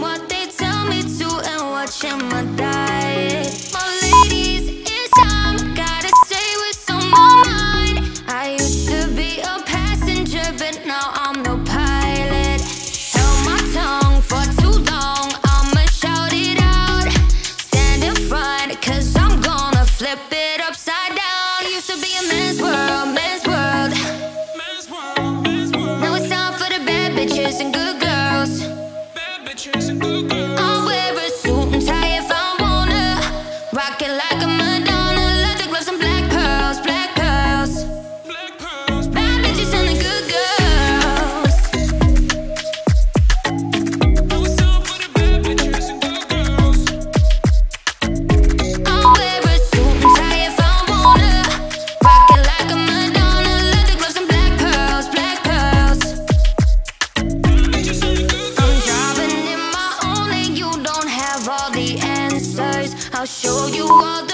what I'll show you all the